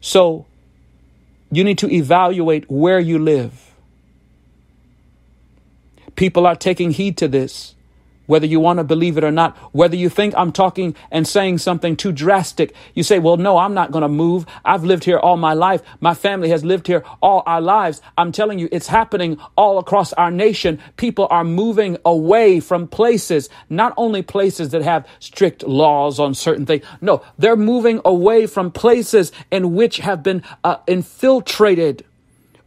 So you need to evaluate where you live. People are taking heed to this whether you want to believe it or not, whether you think I'm talking and saying something too drastic. You say, well, no, I'm not going to move. I've lived here all my life. My family has lived here all our lives. I'm telling you, it's happening all across our nation. People are moving away from places, not only places that have strict laws on certain things. No, they're moving away from places in which have been uh, infiltrated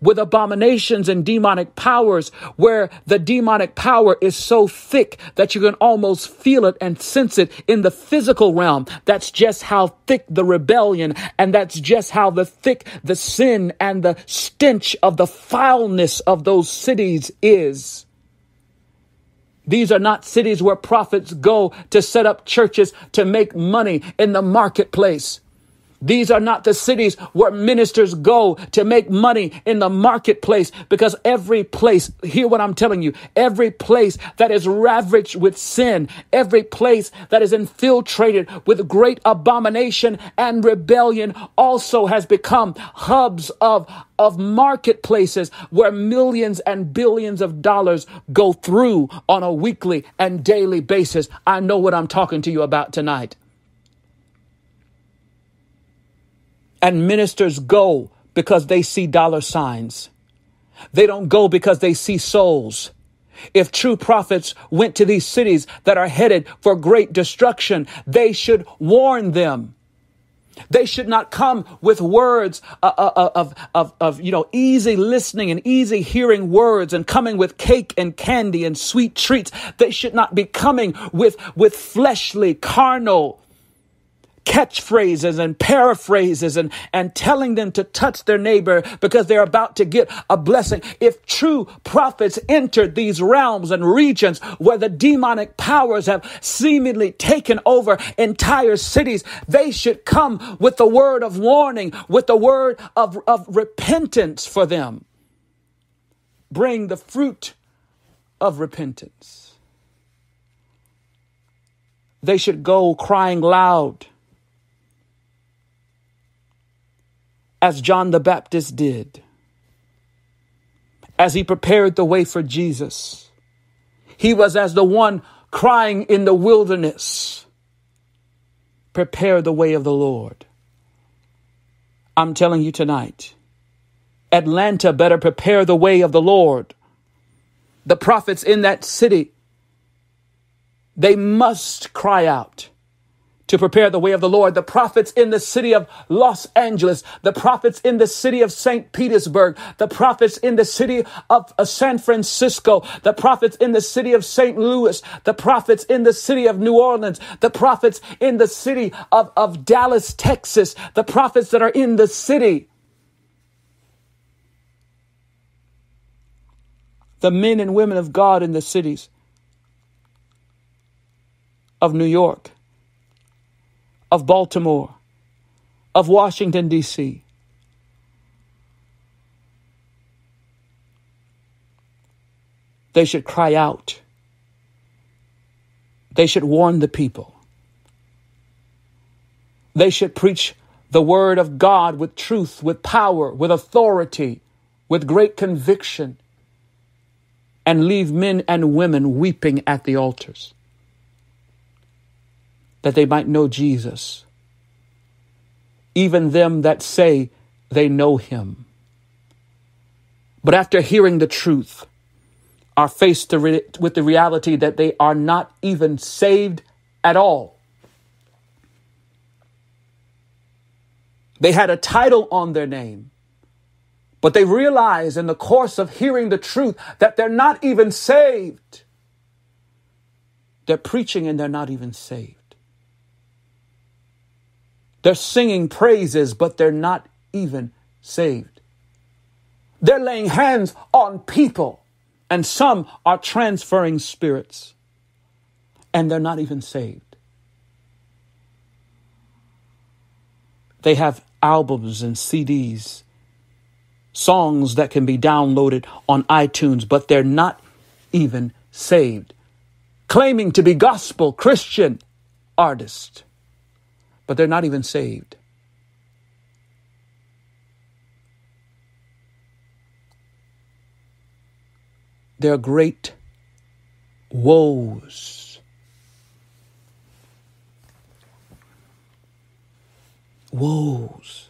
with abominations and demonic powers, where the demonic power is so thick that you can almost feel it and sense it in the physical realm. That's just how thick the rebellion, and that's just how the thick the sin and the stench of the foulness of those cities is. These are not cities where prophets go to set up churches to make money in the marketplace. These are not the cities where ministers go to make money in the marketplace because every place, hear what I'm telling you, every place that is ravaged with sin, every place that is infiltrated with great abomination and rebellion also has become hubs of, of marketplaces where millions and billions of dollars go through on a weekly and daily basis. I know what I'm talking to you about tonight. And ministers go because they see dollar signs. They don't go because they see souls. If true prophets went to these cities that are headed for great destruction, they should warn them. They should not come with words uh, uh, uh, of, of, of, you know, easy listening and easy hearing words and coming with cake and candy and sweet treats. They should not be coming with, with fleshly, carnal, catchphrases and paraphrases and, and telling them to touch their neighbor because they're about to get a blessing. If true prophets entered these realms and regions where the demonic powers have seemingly taken over entire cities, they should come with the word of warning, with the word of, of repentance for them. Bring the fruit of repentance. They should go crying loud as John the Baptist did, as he prepared the way for Jesus. He was as the one crying in the wilderness, Prepare the way of the Lord. I'm telling you tonight, Atlanta better prepare the way of the Lord. The prophets in that city, they must cry out to prepare the way of the Lord. The prophets in the city of Los Angeles, the prophets in the city of St. Petersburg, the prophets in the city of uh, San Francisco, the prophets in the city of St. Louis, the prophets in the city of New Orleans, the prophets in the city of, of Dallas, Texas, the prophets that are in the city. The men and women of God in the cities of New York of Baltimore, of Washington, D.C. They should cry out. They should warn the people. They should preach the word of God with truth, with power, with authority, with great conviction, and leave men and women weeping at the altars that they might know Jesus, even them that say they know him. But after hearing the truth, are faced with the reality that they are not even saved at all. They had a title on their name, but they realize in the course of hearing the truth that they're not even saved. They're preaching and they're not even saved. They're singing praises, but they're not even saved. They're laying hands on people, and some are transferring spirits, and they're not even saved. They have albums and CDs, songs that can be downloaded on iTunes, but they're not even saved. Claiming to be gospel Christian artists, but they're not even saved. There are great woes. Woes.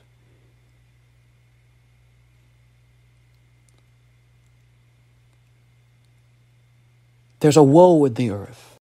There's a woe in the earth.